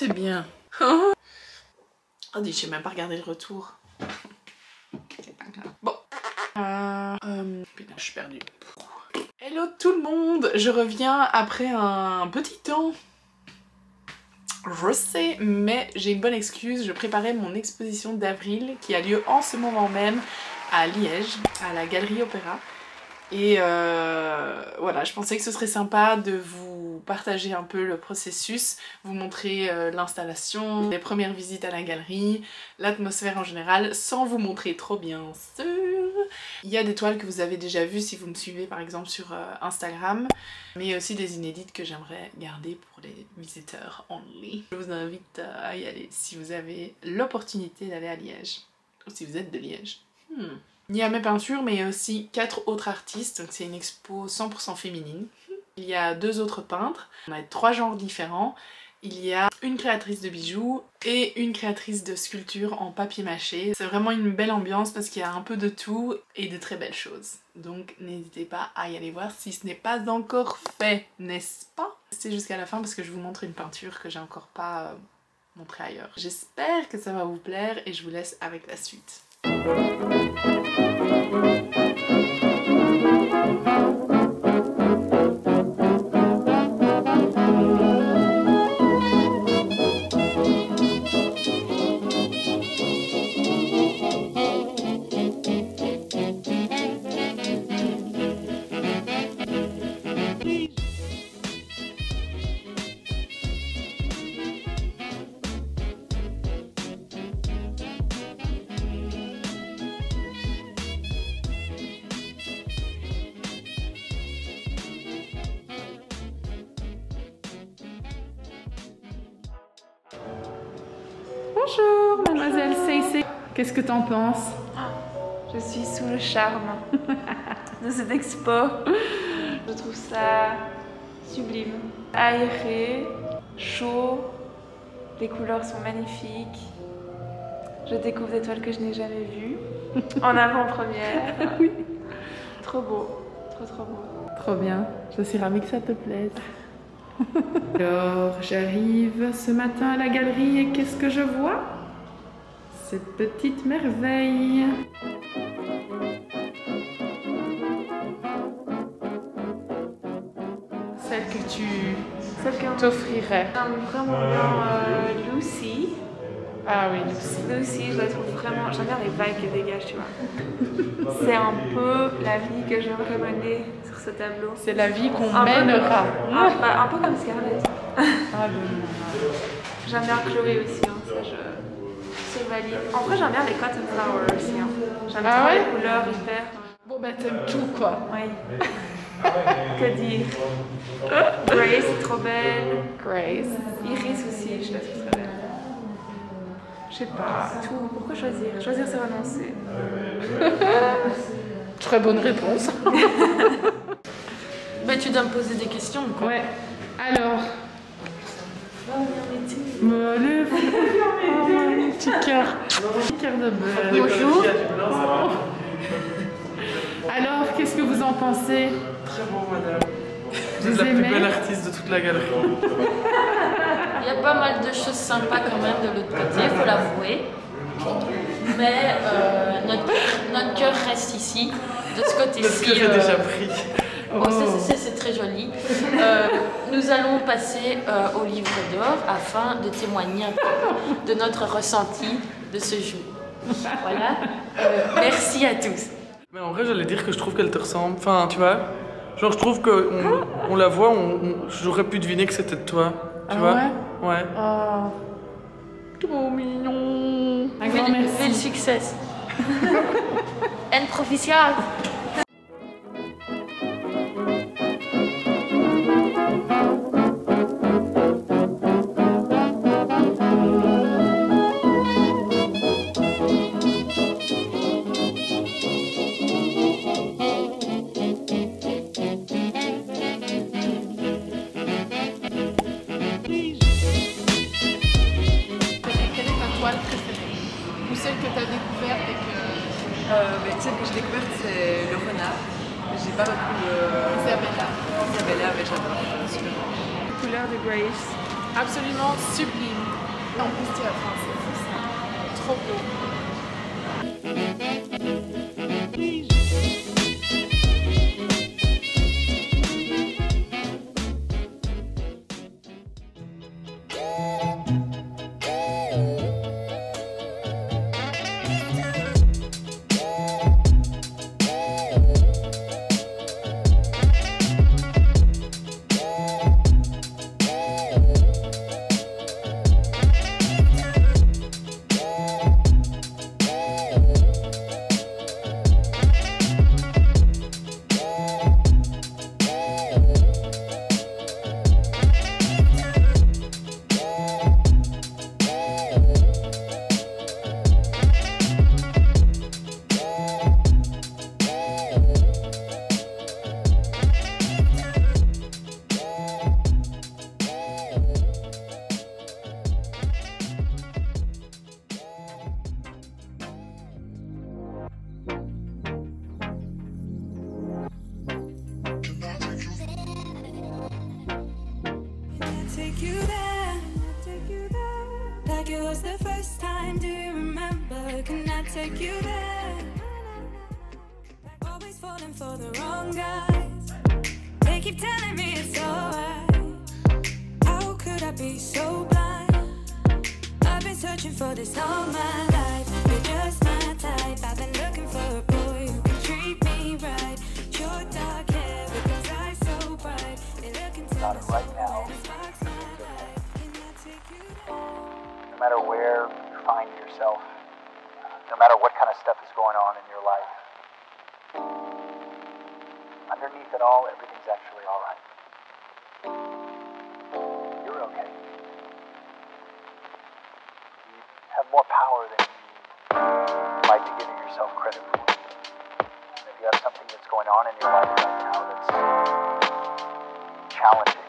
c'est bien Oh, dis, j'ai même pas regardé le retour. C'est pas grave. Bon. Euh, euh, putain, je suis perdue. Hello tout le monde Je reviens après un petit temps. Je sais, mais j'ai une bonne excuse. Je préparais mon exposition d'avril qui a lieu en ce moment même à Liège, à la Galerie Opéra. Et euh, voilà, je pensais que ce serait sympa de vous partager un peu le processus, vous montrer euh, l'installation, les premières visites à la galerie, l'atmosphère en général, sans vous montrer trop bien sûr. Il y a des toiles que vous avez déjà vues si vous me suivez par exemple sur euh, Instagram, mais aussi des inédites que j'aimerais garder pour les visiteurs only. Je vous invite à y aller si vous avez l'opportunité d'aller à Liège, ou si vous êtes de Liège. Hmm. Il y a mes peintures, mais il y a aussi quatre autres artistes, c'est une expo 100% féminine. Il y a deux autres peintres, on a trois genres différents. Il y a une créatrice de bijoux et une créatrice de sculpture en papier mâché. C'est vraiment une belle ambiance parce qu'il y a un peu de tout et de très belles choses. Donc n'hésitez pas à y aller voir si ce n'est pas encore fait, n'est-ce pas? Restez jusqu'à la fin parce que je vous montre une peinture que j'ai encore pas euh, montrée ailleurs. J'espère que ça va vous plaire et je vous laisse avec la suite. thank you. Bonjour, mademoiselle Seisei. Qu'est-ce que t'en penses? Je suis sous le charme de cette expo. Je trouve ça sublime. Aéré, chaud, les couleurs sont magnifiques. Je découvre des toiles que je n'ai jamais vues. En avant-première. Oui. Trop beau. Trop trop beau. Trop bien, je suis ravie que ça te plaise. Alors, j'arrive ce matin à la galerie et qu'est-ce que je vois? Cette petite merveille. Celle que tu Celle qu'on t'offrirais. J'aime vraiment bien euh, Lucy. Ah oui, Lucie. Lucy, je la trouve vraiment. J'aime bien les vibes qu'elle dégage, tu vois. C'est un peu la vie que j'aimerais mener sur ce tableau. C'est la vie qu'on peu- mènera. Ah, bah, un peu comme Scarlett. Ah. J'aime bien Chloé aussi, hein, ça je, je valide. En vrai, j'aime bien les cotton flowers aussi. hein. J'aime Ah trop ouais les couleurs hyper. Bon, bah t'aimes tout quoi. Oui. que dire? Grace, trop belle. Grace. Iris aussi, je la trouve très belle. Je sais pas, tout. Pourquoi choisir? Choisir, c'est renoncer. Très bonne réponse. Bah, tu dois me poser des questions, quoi. Ouais. Alors. Me Oh, petit cœur. Petit cœur de beurre. Bonjour. Alors, qu'est-ce que vous en pensez? Très bon, madame. Vous êtes la plus belle artiste de toute la galerie. Il y a pas mal de choses sympas quand même de l'autre côté, il faut l'avouer. Mais euh, notre, notre cœur reste ici, de ce côté-ci. que j'ai euh, déjà pris. bon, ça, c'est- très joli. Euh, nous allons passer euh, au livre d'or afin de témoigner un peu de notre ressenti de ce jour. Voilà. Euh, merci à tous. Mais en vrai, j'allais dire que je trouve qu'elle te ressemble. Enfin, tu vois Genre, je trouve qu'on on la voit, on, on- j'aurais pu deviner que c'était de toi. Tu Ah vois ouais? Ouais. Oh. Trop mignon. Un grand merci. proficiat. Toile préférée Ou celle que tu as découverte et que. Euh, mais celle que j'ai découverte, c'est le renard. J'ai pas beaucoup le. Isabella. Isabella, mais j'adore. Couleur de Grace. absolument sublime. En plus, enfin, c'est ça. Trop beau. Take you there, take you there. Like it was the first time. Do you remember? Can I take you there? Like always falling for the wrong guys. They keep telling me it's alright. How could I be so blind? I've been searching for this all my life. You're just my type. I've been looking for a boy who can treat me right. Your dark hair those eyes so bright. They look into Got it right now. Matter where you find yourself, no matter what kind of stuff is going on in your life, underneath it all, everything's actually all right. You're okay. You have more power than you might be giving yourself credit for. And If you have something that's going on in your life right now that's challenging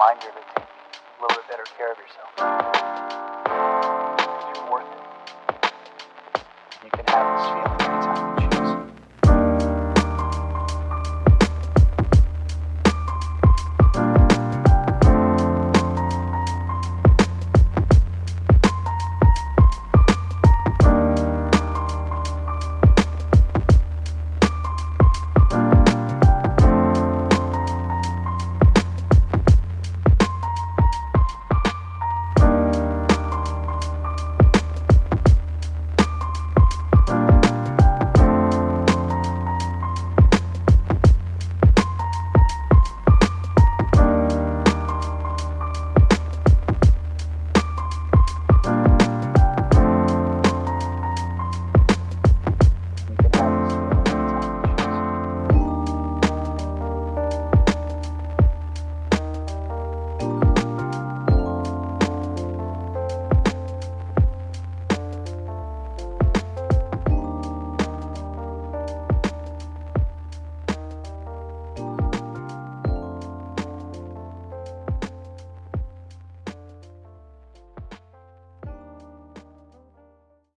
reminder to take a little bit better care of yourself. Because you're worth it. You can have this feeling